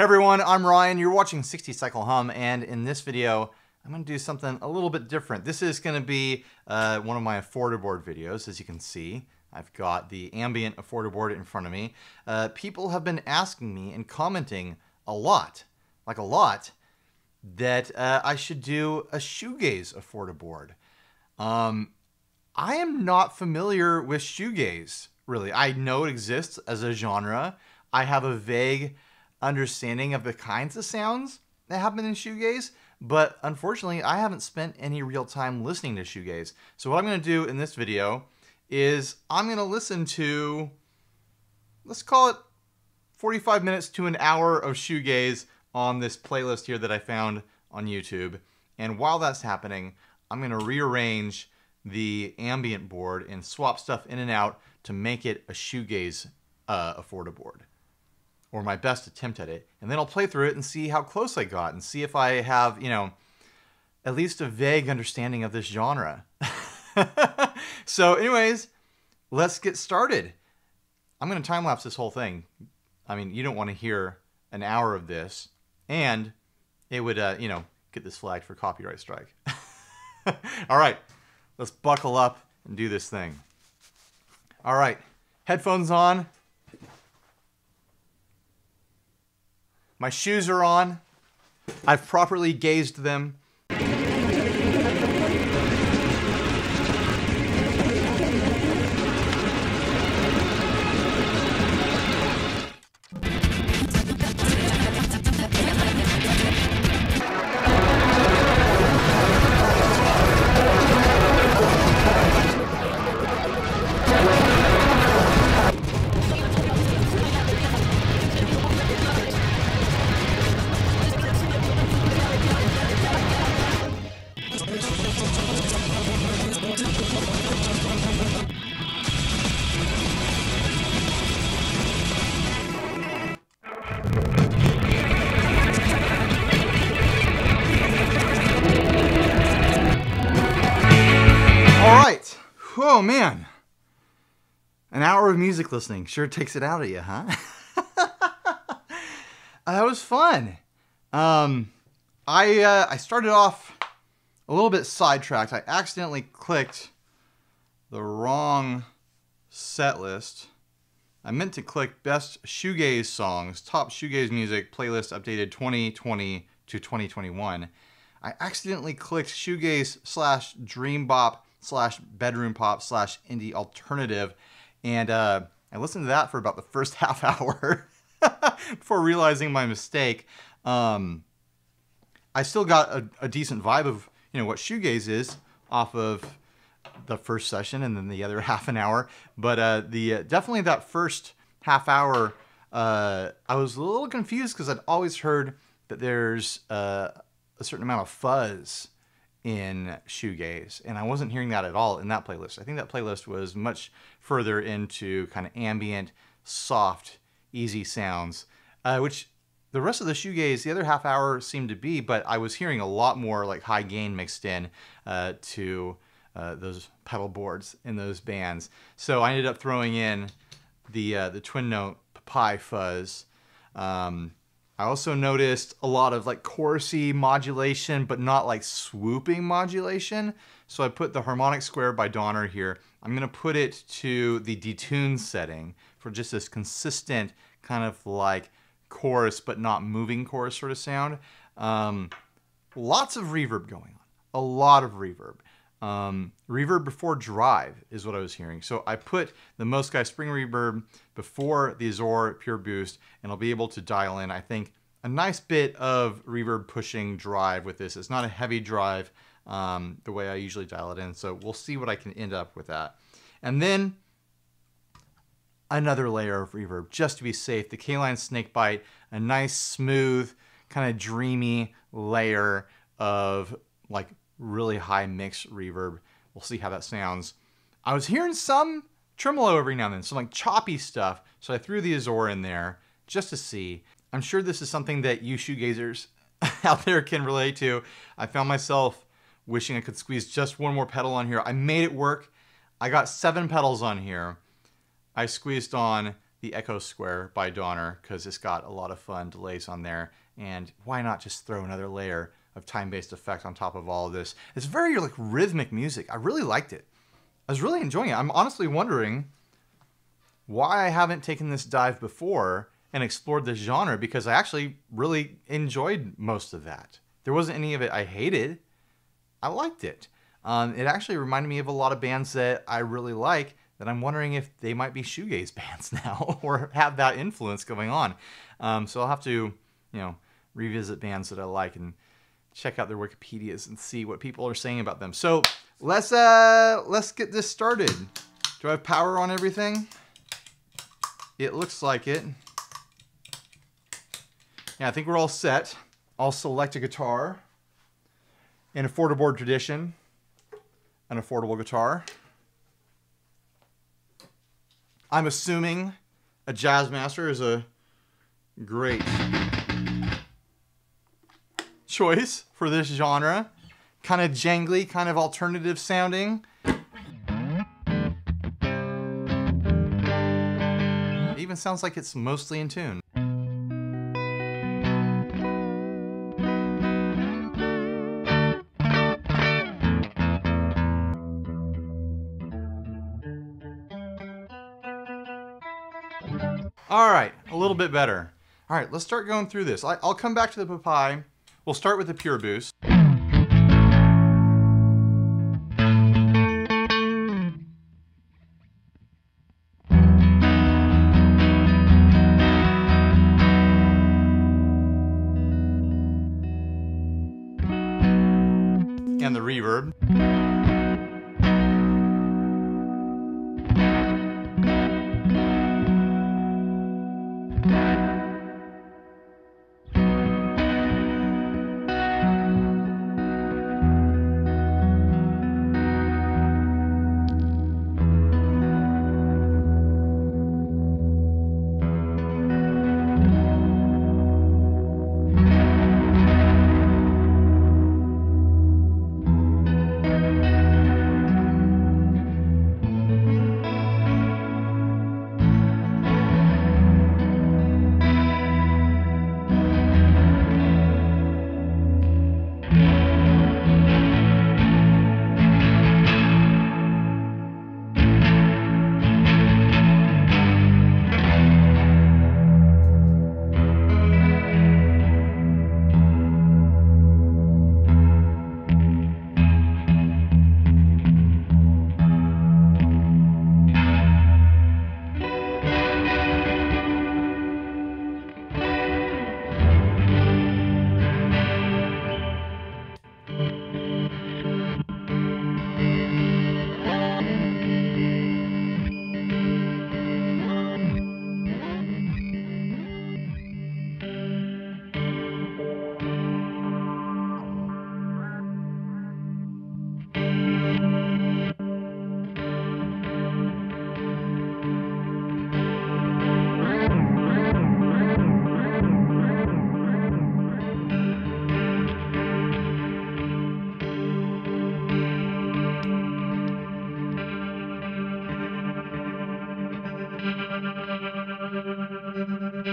everyone, I'm Ryan. You're watching 60 Cycle Hum, and in this video, I'm going to do something a little bit different. This is going to be uh, one of my Affordaboard videos, as you can see. I've got the ambient Affordaboard in front of me. Uh, people have been asking me and commenting a lot, like a lot, that uh, I should do a shoegaze Affordaboard. Um, I am not familiar with shoegaze, really. I know it exists as a genre. I have a vague understanding of the kinds of sounds that happen in shoegaze, but unfortunately, I haven't spent any real time listening to shoegaze. So what I'm going to do in this video is I'm going to listen to, let's call it 45 minutes to an hour of shoegaze on this playlist here that I found on YouTube. And while that's happening, I'm going to rearrange the ambient board and swap stuff in and out to make it a shoegaze uh, Affordaboard or my best attempt at it. And then I'll play through it and see how close I got and see if I have, you know, at least a vague understanding of this genre. so anyways, let's get started. I'm going to time lapse this whole thing. I mean, you don't want to hear an hour of this and it would, uh, you know, get this flagged for copyright strike. All right, let's buckle up and do this thing. All right, headphones on. My shoes are on. I've properly gazed them. Oh man. An hour of music listening sure takes it out of you, huh? that was fun. Um, I uh, I started off a little bit sidetracked. I accidentally clicked the wrong set list. I meant to click best shoegaze songs, top shoegaze music playlist updated 2020 to 2021. I accidentally clicked shoegaze slash dream pop slash bedroom pop slash indie alternative. And uh, I listened to that for about the first half hour before realizing my mistake. Um, I still got a, a, decent vibe of you know what shoegaze is off of the first session and then the other half an hour. But uh, the uh, definitely that first half hour, uh, I was a little confused because I'd always heard that there's uh, a certain amount of fuzz in shoegaze, and I wasn't hearing that at all in that playlist. I think that playlist was much further into kind of ambient, soft, easy sounds, uh, which the rest of the shoegaze, the other half hour seemed to be, but I was hearing a lot more like high gain mixed in uh, to uh, those pedal boards in those bands. So I ended up throwing in the uh, the Twinote pi fuzz. Um, I also noticed a lot of like chorusy modulation, but not like swooping modulation. So I put the harmonic square by Donner here. I'm gonna put it to the detune setting for just this consistent kind of like chorus, but not moving chorus sort of sound. Um, lots of reverb going on, a lot of reverb. Um, reverb before drive is what I was hearing. So I put the Mosky Spring Reverb before the Azor Pure Boost, and I'll be able to dial in, I think, a nice bit of reverb pushing drive with this. It's not a heavy drive um, the way I usually dial it in, so we'll see what I can end up with that. And then another layer of reverb just to be safe. The Caline Snakebite, a nice, smooth, kind of dreamy layer of like really high mix reverb. We'll see how that sounds. I was hearing some tremolo every now and then, some like choppy stuff. So I threw the Azor in there just to see. I'm sure this is something that you shoegazers out there can relate to. I found myself wishing I could squeeze just one more pedal on here. I made it work. I got seven pedals on here. I squeezed on the Echo Square by Donner because it's got a lot of fun delays on there. And why not just throw another layer of time-based effect on top of all of this? It's very like rhythmic music. I really liked it. I was really enjoying it. I'm honestly wondering why I haven't taken this dive before and explored this genre because I actually really enjoyed most of that. There wasn't any of it I hated. I liked it. Um, it actually reminded me of a lot of bands that I really like that I'm wondering if they might be shoegaze bands now or have that influence going on. Um, so I'll have to, you know, revisit bands that I like and check out their Wikipedias and see what people are saying about them. So let's uh let's get this started. Do I have power on everything? It looks like it. Yeah, I think we're all set. I'll select a guitar in affordable tradition, an affordable guitar. I'm assuming a Jazzmaster is a great choice for this genre. Kind of jangly, kind of alternative sounding. It even sounds like it's mostly in tune. All right, a little bit better. All right, let's start going through this. I'll come back to the Papai. We'll start with the pure boost.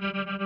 Thank you.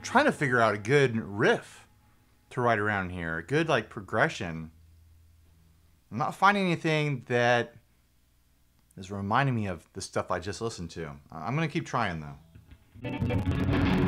Trying to figure out a good riff to write around here, a good like progression. I'm not finding anything that is reminding me of the stuff I just listened to. I'm gonna keep trying though.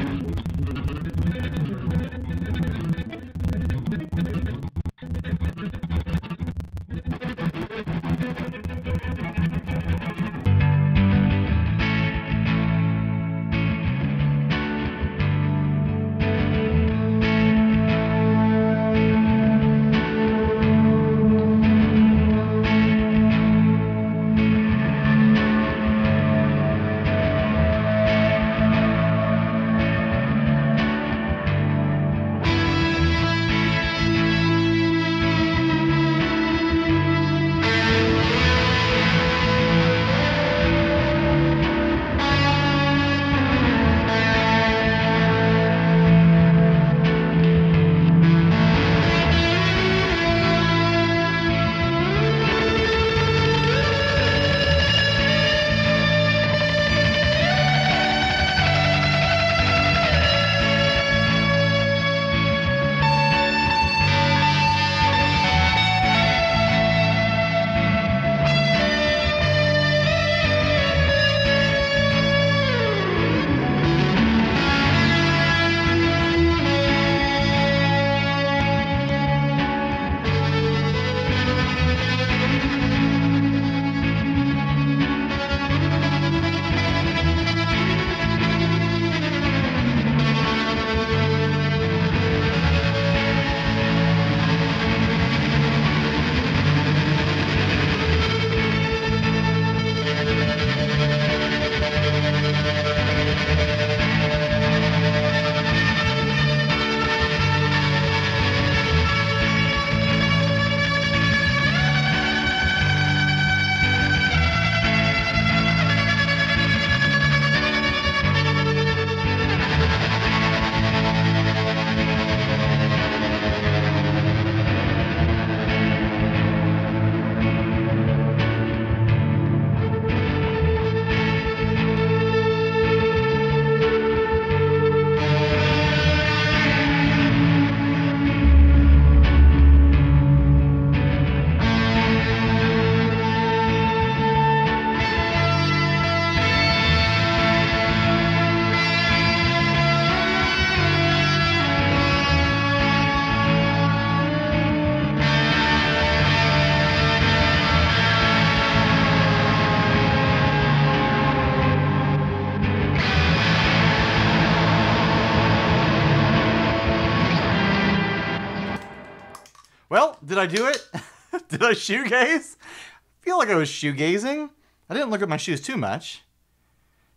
Well, did I do it? did I shoegaze? I feel like I was shoegazing. I didn't look at my shoes too much,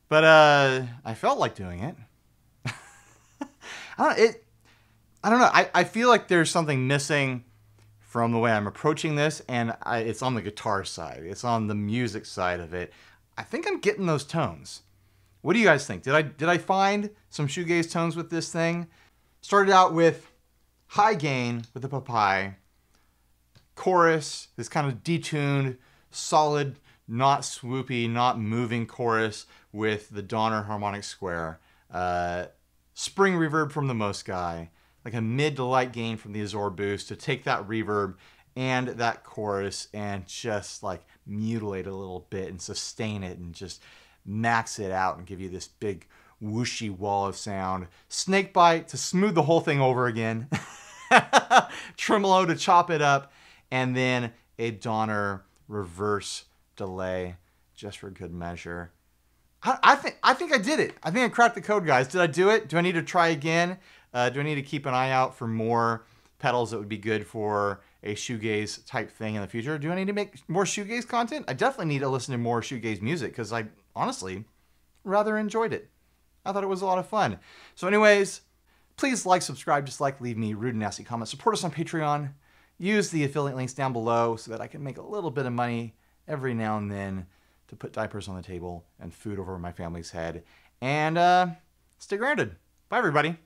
but uh, I felt like doing it. I don't. It. I don't know. I, I feel like there's something missing from the way I'm approaching this, and I, it's on the guitar side. It's on the music side of it. I think I'm getting those tones. What do you guys think? Did I did I find some shoegaze tones with this thing? Started out with high gain with the papai, chorus, this kind of detuned, solid, not swoopy, not moving chorus with the Donner harmonic square. Uh, spring reverb from the Mosky, like a mid to light gain from the Azor Boost to take that reverb and that chorus and just like mutilate a little bit and sustain it and just max it out and give you this big whooshy wall of sound. Snakebite to smooth the whole thing over again. Tremolo to chop it up. And then a Donner reverse delay just for good measure. I, I, think I think I did it. I think I cracked the code, guys. Did I do it? Do I need to try again? Uh, do I need to keep an eye out for more pedals that would be good for a shoegaze type thing in the future? Do I need to make more shoegaze content? I definitely need to listen to more shoegaze music because I honestly rather enjoyed it. I thought it was a lot of fun. So, anyways, please like, subscribe, dislike, leave me rude and nasty comments. Support us on Patreon. Use the affiliate links down below so that I can make a little bit of money every now and then to put diapers on the table and food over my family's head. And uh, stay grounded. Bye, everybody.